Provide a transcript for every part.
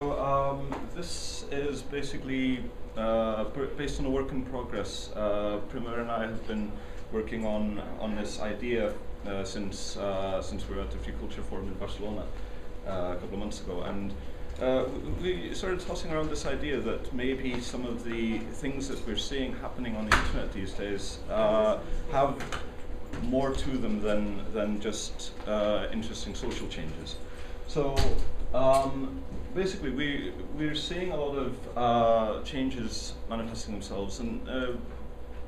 Um, this is basically uh, based on a work in progress. Uh, Primer and I have been working on on this idea uh, since uh, since we were at the Free Culture Forum in Barcelona uh, a couple of months ago, and uh, we started tossing around this idea that maybe some of the things that we're seeing happening on the internet these days uh, have more to them than than just interesting social changes. So um, basically, we we're seeing a lot of uh, changes manifesting themselves, and uh,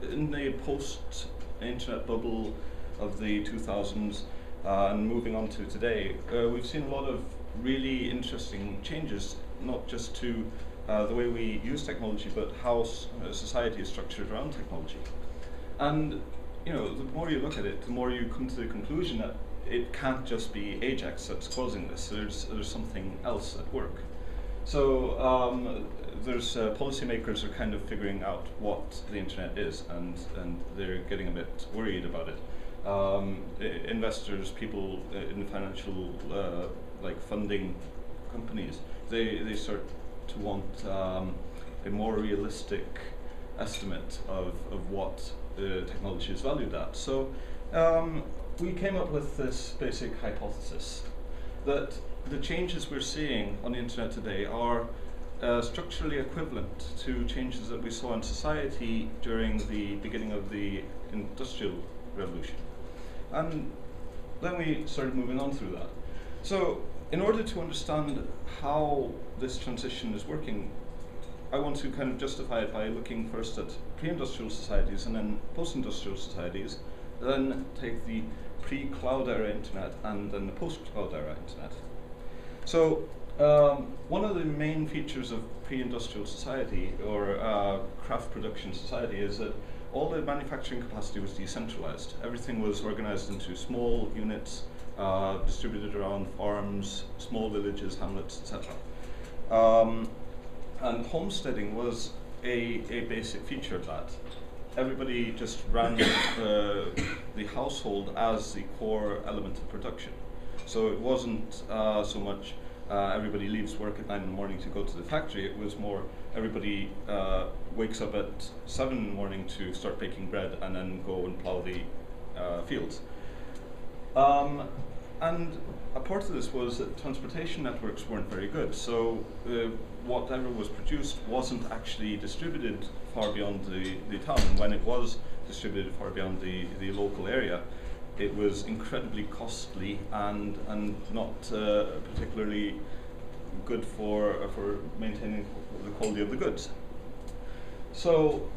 in the post-internet bubble of the 2000s uh, and moving on to today, uh, we've seen a lot of really interesting changes, not just to uh, the way we use technology, but how uh, society is structured around technology. And you know, the more you look at it, the more you come to the conclusion that it can't just be Ajax that's causing this. There's there's something else at work. So um, there's uh, policymakers are kind of figuring out what the internet is, and and they're getting a bit worried about it. Um, investors, people uh, in financial uh, like funding companies, they they start to want um, a more realistic estimate of of what the technology is valued at. So um, we came up with this basic hypothesis that the changes we're seeing on the internet today are uh, structurally equivalent to changes that we saw in society during the beginning of the industrial revolution. And then we started moving on through that. So, in order to understand how this transition is working, I want to kind of justify it by looking first at pre-industrial societies and then post-industrial societies, then take the pre-cloud era internet and then the post-cloud era internet. So um, one of the main features of pre-industrial society or uh, craft production society is that all the manufacturing capacity was decentralized. Everything was organized into small units, uh, distributed around farms, small villages, hamlets, etc. Um, and homesteading was a, a basic feature of that. Everybody just ran uh, the household as the core element of production. So it wasn't uh, so much uh, everybody leaves work at nine in the morning to go to the factory. It was more everybody uh, wakes up at seven in the morning to start baking bread and then go and plow the uh, fields. Um, and a part of this was that transportation networks weren't very good. So uh, whatever was produced wasn't actually distributed far beyond the, the town. When it was distributed far beyond the, the local area, it was incredibly costly and, and not uh, particularly good for, uh, for maintaining the quality of the goods. So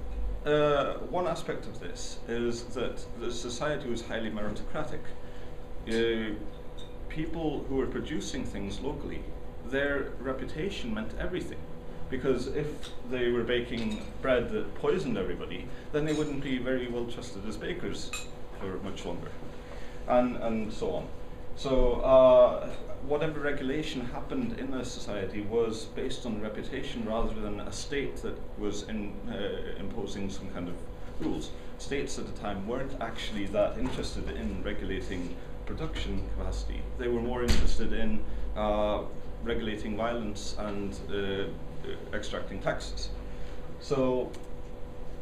uh, one aspect of this is that the society was highly meritocratic. Uh, people who were producing things locally, their reputation meant everything. Because if they were baking bread that poisoned everybody, then they wouldn't be very well trusted as bakers for much longer, and, and so on. So uh, whatever regulation happened in a society was based on reputation rather than a state that was in, uh, imposing some kind of rules. States at the time weren't actually that interested in regulating production capacity. They were more interested in uh, regulating violence and uh, extracting taxes. So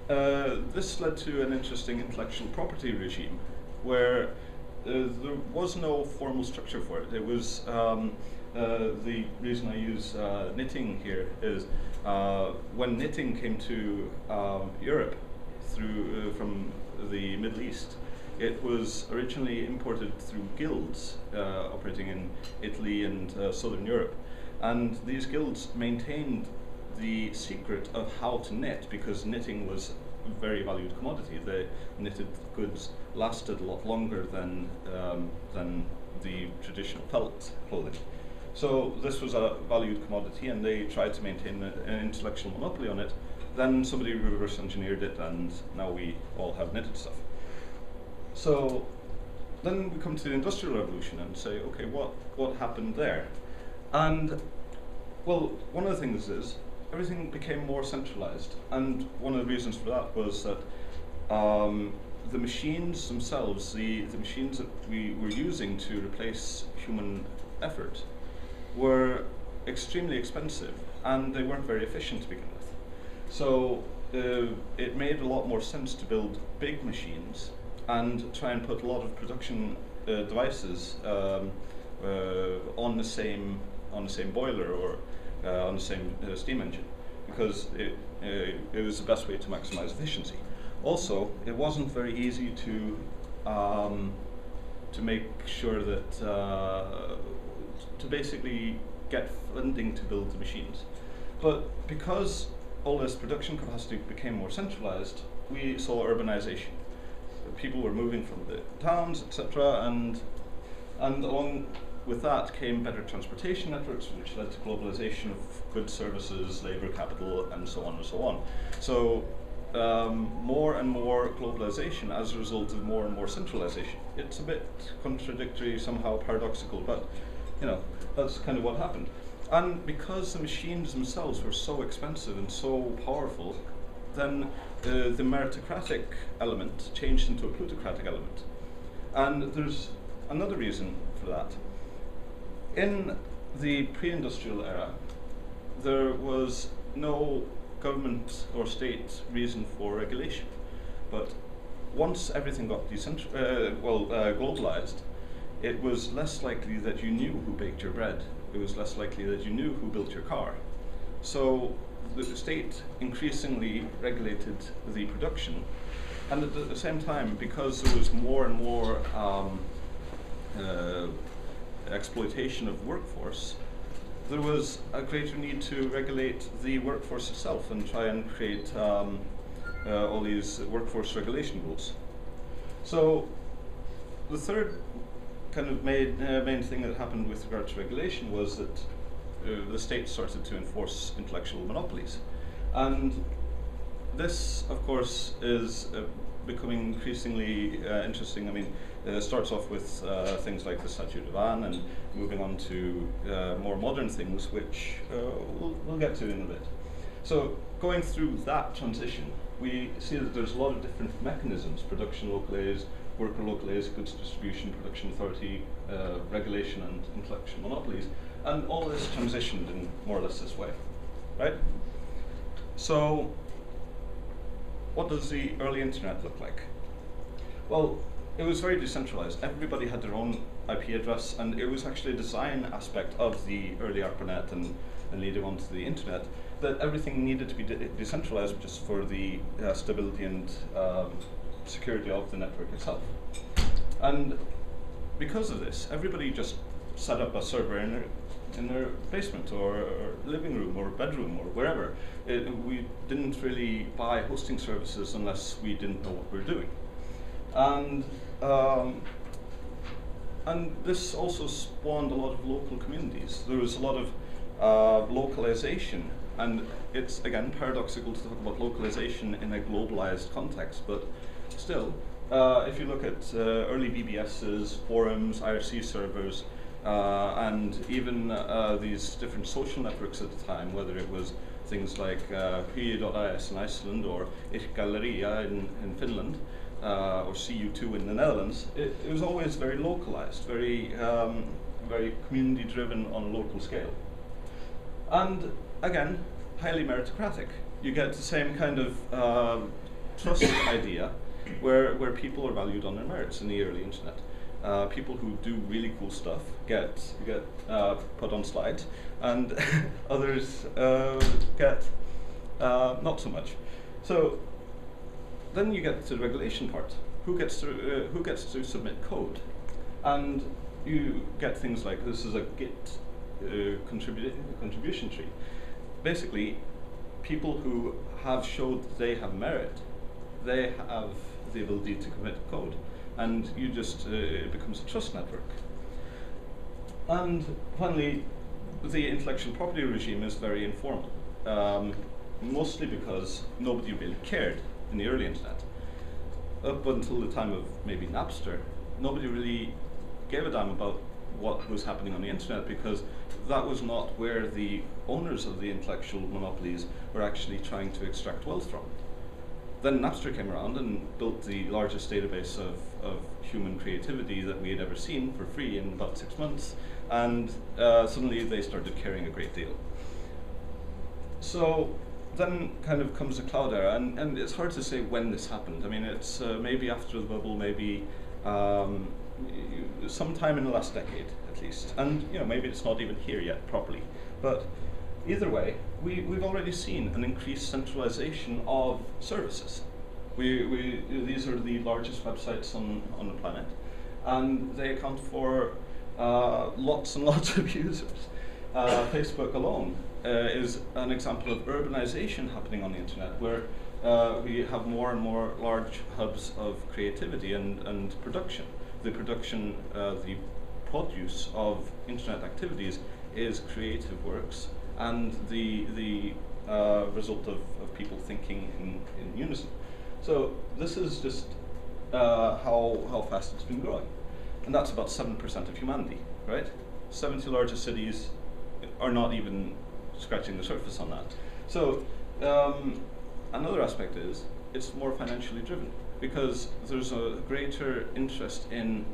uh, this led to an interesting intellectual property regime where uh, there was no formal structure for it. It was um, uh, the reason I use uh, knitting here is when knitting came to um, Europe through from the Middle East, it was originally imported through guilds uh, operating in Italy and uh, southern Europe. And these guilds maintained the secret of how to knit because knitting was a very valued commodity. The knitted goods lasted a lot longer than, um, than the traditional felt clothing. So this was a valued commodity and they tried to maintain a, an intellectual monopoly on it. Then somebody reverse engineered it and now we all have knitted stuff. So then we come to the Industrial Revolution and say, okay, what, what happened there? And, well, one of the things is everything became more centralized. And one of the reasons for that was that um, the machines themselves, the, the machines that we were using to replace human effort, were extremely expensive and they weren't very efficient to begin with. So uh, it made a lot more sense to build big machines and try and put a lot of production uh, devices um, uh, on the same on the same boiler or uh, on the same uh, steam engine because it, uh, it was the best way to maximize efficiency. Also, it wasn't very easy to um, to make sure that to basically get funding to build the machines. But because all this production capacity became more centralized, we saw urbanization. People were moving from the towns, etc., and and along with that came better transportation networks, which led to globalization of goods, services, labor capital, and so on and so on. So um, more and more globalization as a result of more and more centralization. It's a bit contradictory, somehow paradoxical, but you know that's kind of what happened. And because the machines themselves were so expensive and so powerful, then uh, the meritocratic element changed into a plutocratic element. And there's another reason for that. In the pre industrial era, there was no government or state reason for regulation. But once everything got decentral, uh, well, uh, globalized, it was less likely that you knew who baked your bread it was less likely that you knew who built your car. So the state increasingly regulated the production, and at the same time, because there was more and more um, uh, exploitation of workforce, there was a greater need to regulate the workforce itself and try and create um, uh, all these workforce regulation rules. So the third kind of main, uh, main thing that happened with regard to regulation was that uh, the state started to enforce intellectual monopolies. And this, of course, is uh, becoming increasingly uh, interesting. I mean, it starts off with uh, things like the Statute of Anne and moving on to uh, more modern things, which we'll, we'll get to in a bit. So, going through that transition, we see that there's a lot of different mechanisms production localized, worker localized goods distribution, production authority, uh, regulation, and intellectual monopolies. And all this transitioned in more or less this way, right? So, what does the early internet look like? Well, it was very decentralized. Everybody had their own IP address, and it was actually a design aspect of the early ARPANET and, and later on to the internet that everything needed to be de decentralized just for the uh, stability and um, security of the network itself. And because of this, everybody just set up a server in their, in their basement or, or living room or bedroom or wherever. It, we didn't really buy hosting services unless we didn't know what we were doing. And um, and this also spawned a lot of local communities. There was a lot of uh, localization, and it's again paradoxical to talk about localization in a globalized context, but still, uh, if you look at uh, early BBSs, forums, IRC servers, uh, and even uh, these different social networks at the time, whether it was things like uh, Prio.is in Iceland or IRC-Galleria in, in Finland, uh, or CU2 in the Netherlands, it, it was always very localized, very, um, very community driven on a local scale. And again, highly meritocratic. You get the same kind of um, trust idea where, where people are valued on their merits in the early internet. Uh, people who do really cool stuff get get uh, put on slides, and others uh, get uh, not so much. So then you get to the regulation part. Who gets to uh, who gets to submit code, and you get things like this is a Git uh, contribu contribution tree. Basically, people who have showed they have merit, they have the ability to commit code. And you just, uh, it becomes a trust network. And finally, the intellectual property regime is very informal, um, mostly because nobody really cared in the early internet. Up until the time of maybe Napster, nobody really gave a damn about what was happening on the internet because that was not where the owners of the intellectual monopolies were actually trying to extract wealth from then Napster came around and built the largest database of, of human creativity that we had ever seen for free in about six months, and uh, suddenly they started caring a great deal. So then kind of comes the cloud era, and, and it's hard to say when this happened. I mean, it's uh, maybe after the bubble, maybe um, sometime in the last decade at least, and you know maybe it's not even here yet properly, but either way, we, we've already seen an increased centralization of services. We, we, these are the largest websites on, on the planet, and they account for uh, lots and lots of users. Uh, Facebook alone is an example of urbanization happening on the internet, where uh, we have more and more large hubs of creativity and, and production. The production, uh, the produce of internet activities is creative works and the, the uh, result of, of people thinking in, in unison. So this is just uh, how, how fast it's been growing. And that's about 7% of humanity, right? 70 largest cities are not even scratching the surface on that. So um, another aspect is it's more financially driven because there's a greater interest in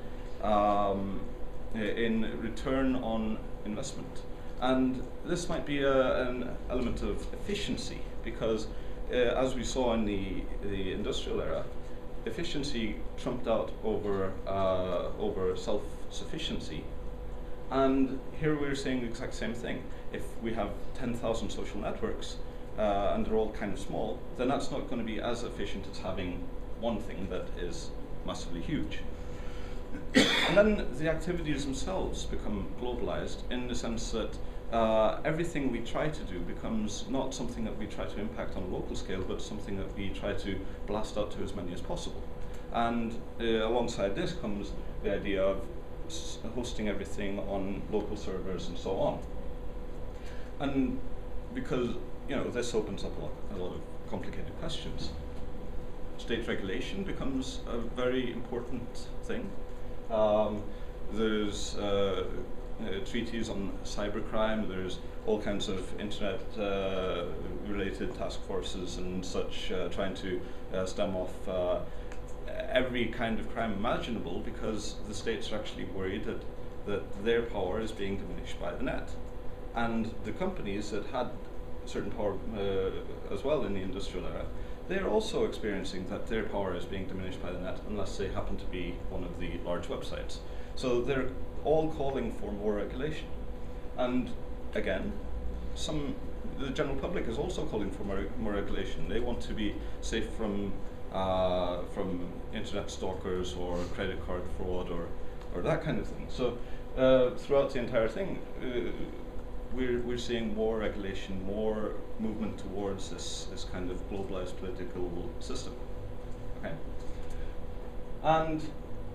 um, in return on investment. And this might be a, an element of efficiency because, uh, as we saw in the, the industrial era, efficiency trumped out over, uh, over self sufficiency. And here we're saying the exact same thing. If we have 10,000 social networks uh, and they're all kind of small, then that's not going to be as efficient as having one thing that is massively huge. and then the activities themselves become globalized in the sense that uh, everything we try to do becomes not something that we try to impact on a local scale, but something that we try to blast out to as many as possible. And uh, alongside this comes the idea of hosting everything on local servers and so on. And because you know this opens up a lot, a lot of complicated questions. State regulation becomes a very important thing. Um, there's uh, uh, treaties on cybercrime. There's all kinds of internet-related uh, task forces and such uh, trying to uh, stem off every kind of crime imaginable because the states are actually worried that, that their power is being diminished by the net. And the companies that had certain power as well in the industrial era, they're also experiencing that their power is being diminished by the net unless they happen to be one of the large websites. So they're all calling for more regulation. And again, some the general public is also calling for more, more regulation. They want to be safe from uh, from internet stalkers or credit card fraud or or that kind of thing. So uh, throughout the entire thing, uh, we're we're seeing more regulation, more movement towards this this kind of globalized political system. Okay, and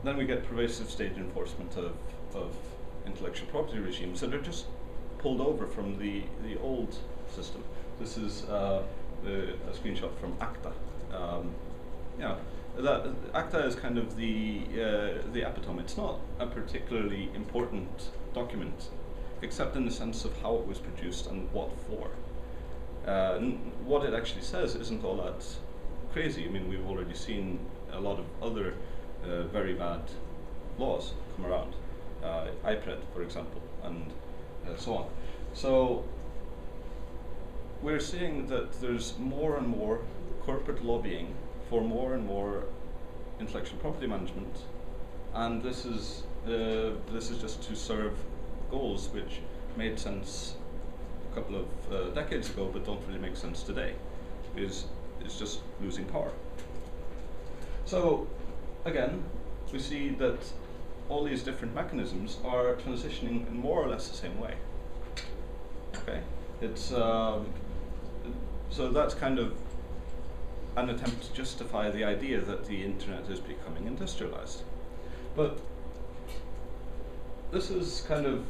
then we get pervasive state enforcement of of intellectual property regimes that are just pulled over from the, the old system. This is uh, the, a screenshot from ACTA. Um, yeah, that, ACTA is kind of the, uh, the epitome. It's not a particularly important document, except in the sense of how it was produced and what for. Uh, what it actually says isn't all that crazy. I mean, we've already seen a lot of other uh, very bad laws come around uh, IPRED, for example, and uh, so on. So we're seeing that there's more and more corporate lobbying for more and more intellectual property management, and this is uh, this is just to serve goals which made sense a couple of uh, decades ago, but don't really make sense today. Is is just losing power. So again, we see that all these different mechanisms are transitioning in more or less the same way. Okay, it's um, so that's kind of an attempt to justify the idea that the internet is becoming industrialized. But this is kind of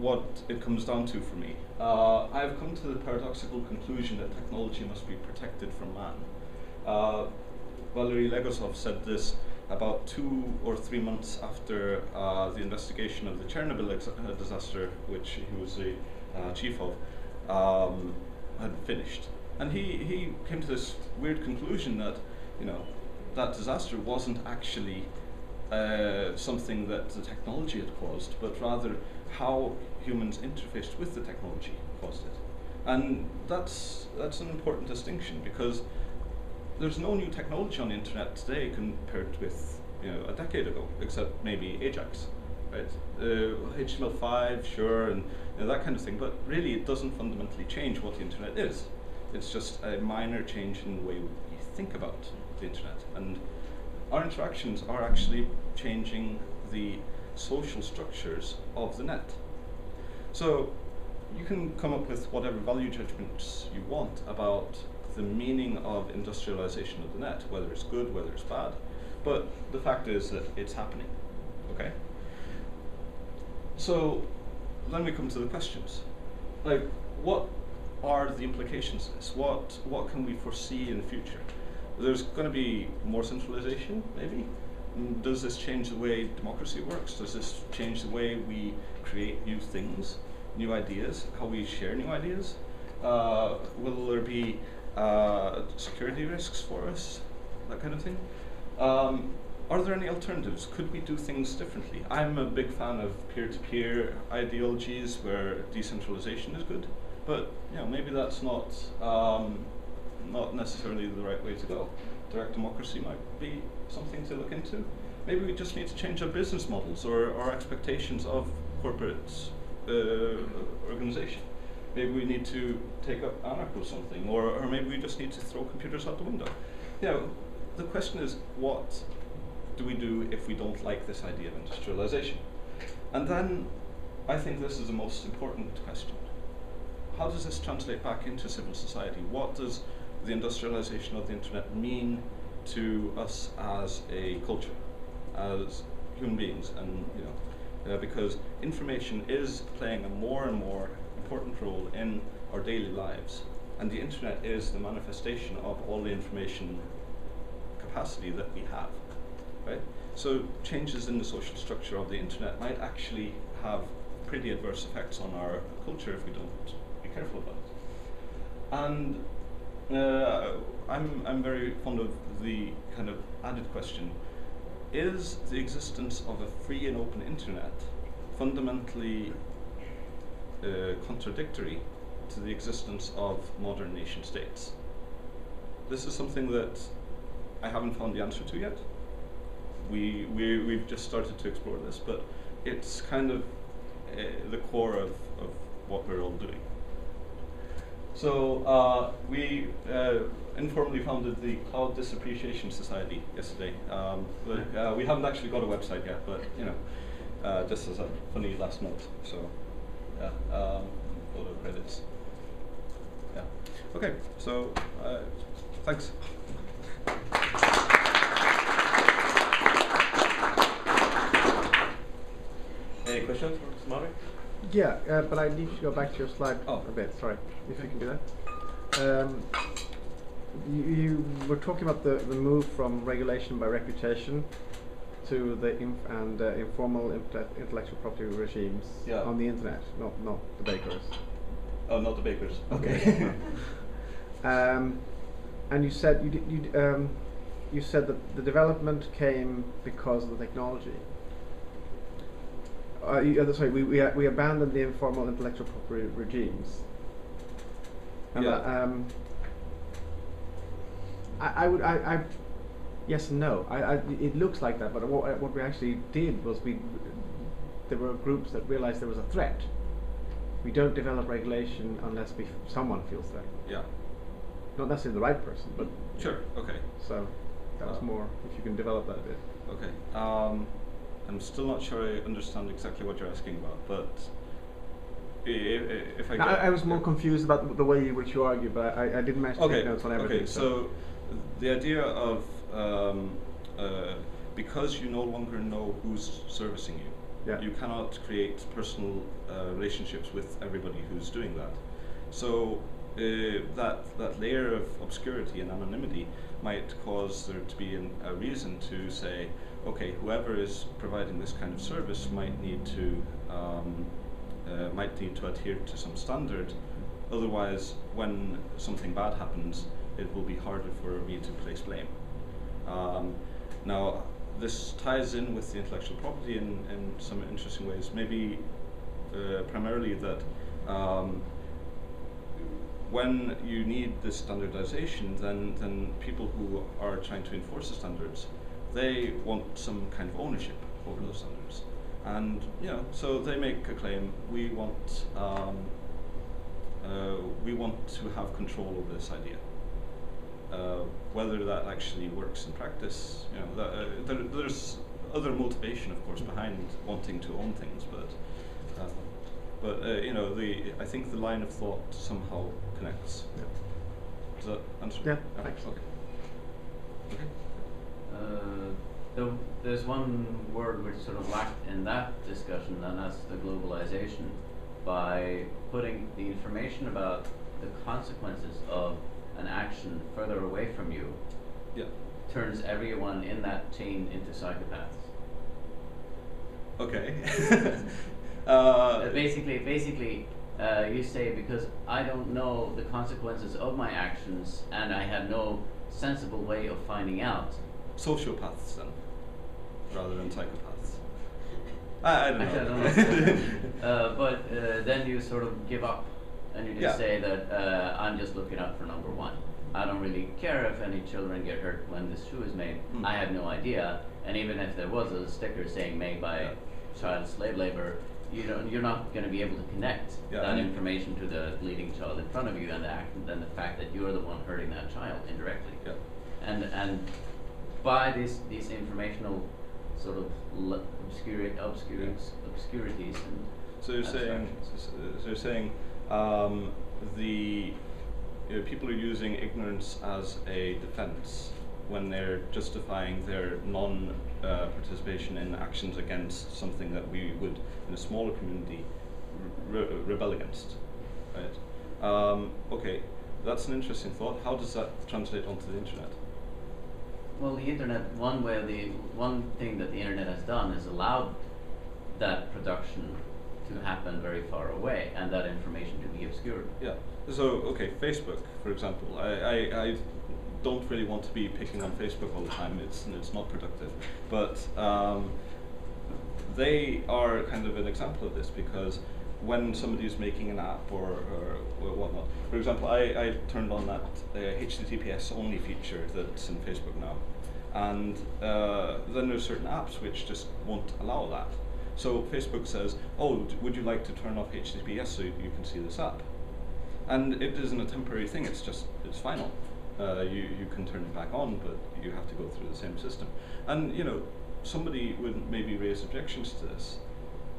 what it comes down to for me. Uh, I've come to the paradoxical conclusion that technology must be protected from man. Uh, Valery Legasov said this about two or three months after uh, the investigation of the Chernobyl uh, disaster, which he was the uh, chief of, um, had finished. And he, he came to this weird conclusion that, you know, that disaster wasn't actually uh, something that the technology had caused, but rather how humans interfaced with the technology caused it. And that's, that's an important distinction because there's no new technology on the internet today compared with you know, a decade ago, except maybe Ajax, right? Uh, HTML5, sure, and you know, that kind of thing, but really it doesn't fundamentally change what the internet is. It's just a minor change in the way we think about the internet. And our interactions are actually changing the social structures of the net. So you can come up with whatever value judgments you want about the meaning of industrialization of the net, whether it's good, whether it's bad. But the fact is that it's happening. Okay? So then we come to the questions. Like, what are the implications of this? What, what can we foresee in the future? There's going to be more centralization, maybe? Mm, Does this change the way democracy works? Does this change the way we create new things, new ideas, how we share new ideas? Uh, will there be uh, security risks for us? That kind of thing? Um, are there any alternatives? Could we do things differently? I'm a big fan of peer-to-peer ideologies where decentralization is good, but you know maybe that's not um, not necessarily the right way to go. Direct democracy might be something to look into. Maybe we just need to change our business models or our expectations of corporate uh, organization. Maybe we need to take up anarcho something, or, or maybe we just need to throw computers out the window. You know, the question is what do we do if we don't like this idea of industrialization? And then I think this is the most important question. How does this translate back into civil society? What does the industrialization of the internet mean to us as a culture, as human beings? And you know, uh, because information is playing a more and more important role in our daily lives, and the internet is the manifestation of all the information capacity that we have right? So changes in the social structure of the internet might actually have pretty adverse effects on our culture if we don't be careful about it. And uh, I'm, I'm very fond of the kind of added question, is the existence of a free and open internet fundamentally uh, contradictory to the existence of modern nation states? This is something that I haven't found the answer to yet we, we, we've just started to explore this, but it's kind of uh, the core of, of what we're all doing. So uh, we uh, informally founded the Cloud Disappreciation Society yesterday. Um, but, uh, we haven't actually got a website yet, but you know, uh, just as a funny last note. So yeah, um, credits. Yeah. Okay. So uh, thanks. Any questions from Smári? Yeah, uh, but I need to go back to your slide Oh. a bit. Sorry, if you can do that. Um, you, you were talking about the, the move from regulation by reputation to the inf- and uh, informal intellectual property regimes Yeah. on the internet, not not the bakers. Oh, not the bakers. Okay. Um, and you said you did, you d- um, you said that the development came because of the technology. Uh, uh, sorry, we, we, uh, we abandoned the informal intellectual property regimes. And Yeah. uh, um, I, I would I, I yes and no. I, I it looks like that, but what, what we actually did was we there were groups that realized there was a threat. We don't develop regulation unless we, someone feels threatened. yeah. Not necessarily the right person, but Sure. Okay. so that was more if you can develop that a bit. Okay. Um, I'm still not sure I understand exactly what you're asking about, but i- i- if I No, I, I was more confused about the way in which you argue, but I, I didn't manage to Okay. take notes on everything. Okay. So the idea of um, uh, because you no longer know who's servicing you, Yeah. you cannot create personal uh, relationships with everybody who's doing that. So uh, that that layer of obscurity and anonymity might cause there to be an, a reason to say, okay, whoever is providing this kind of service might need to um, uh, might need to adhere to some standard otherwise, when something bad happens, it will be harder for me to place blame. Um, now, this ties in with the intellectual property in, in some interesting ways. Maybe uh, primarily that um, when you need this standardization, then, then people who are trying to enforce the standards, they want some kind of ownership over those standards. And, you know, so they make a claim, we want, um, uh, we want to have control over this idea. Uh, whether that actually works in practice, you know, that, uh, there, there's other motivation, of course, behind wanting to own things, but, uh, but uh, you know, the I think the line of thought somehow connects. Yeah. Does that answer? Yeah, Ah, thanks. Okay. Okay. Uh, the, there's one word which sort of lacked in that discussion, and that's the globalization. By putting the information about the consequences of an action further away from you, Yeah. turns everyone in that chain into psychopaths. Okay. uh, Uh, basically, basically, uh, you say because I don't know the consequences of my actions, and I have no sensible way of finding out. Sociopaths then, rather than psychopaths. I, I don't Actually, I know. don't know. uh, but uh, then you sort of give up, and you just Yeah. say that uh, I'm just looking out for number one. I don't really care if any children get hurt when this shoe is made. Mm. I have no idea. And even if there was a sticker saying made by Yeah. child slave labor, you don't, you're not going to be able to connect Yeah, that information to the bleeding child in front of you, and the act, then the fact that you're the one hurting that child indirectly. And and by these these informational sort of l- obscuri- obscuri- obscurities and So you're saying, so you're saying, um, the you know, people are using ignorance as a defense when they're justifying their non-participation in actions against something that we would, in a smaller community, re- rebel against, right? Um, okay, that's an interesting thought. How does that translate onto the internet? Well, the internet, one way, the one thing that the internet has done is allowed that production to happen very far away and that information to be obscured. Yeah. So okay, Facebook, for example. I, I, I don't really want to be picking on Facebook all the time. It's it's not productive. But um, they are kind of an example of this because when somebody is making an app or, or, whatnot, for example, I, I turned on that uh, HTTPS only feature that's in Facebook now, and uh, then there's certain apps which just won't allow that. So Facebook says, "Oh, would you like to turn off HTTPS so you, you can see this app?" And it isn't a temporary thing; it's just it's final. Uh, you you can turn it back on, but you have to go through the same system. And you know, somebody would maybe raise objections to this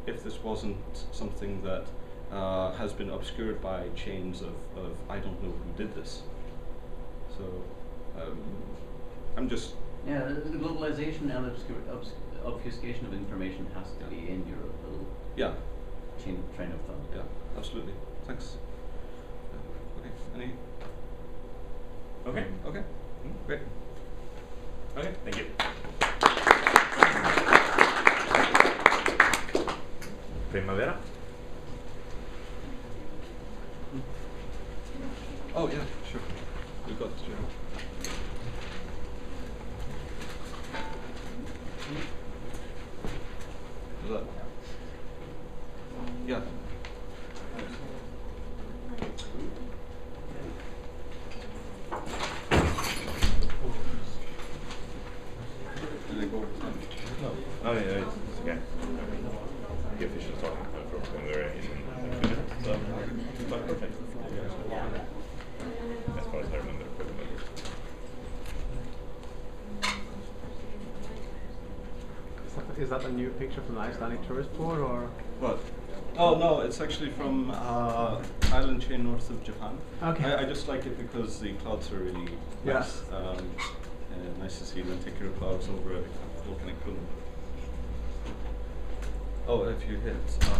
if this wasn't something that uh, has been obscured by chains of, of I don't know who did this. So um, I'm just Yeah, the, the globalization and obscur- obs- obfuscation of information has to be in your little yeah chain train of thought. yeah absolutely thanks. Uh, okay any Okay. okay great. Okay, thank you. Primavera. Oh yeah sure we got. Is that yeah. Did they go over time? No. Oh, yeah, it's okay. The official's talking from Primavera in a few minutes, so it's not perfect. As far as I remember. Is that, is that a new picture from the Icelandic tourist board or? What? Oh no, it's actually from uh, island chain north of Japan. Okay. I, I just like it because the clouds are really Yeah. nice. Um, uh, nice to see lenticular clouds over a volcanic plume. Oh, if you hit. Uh,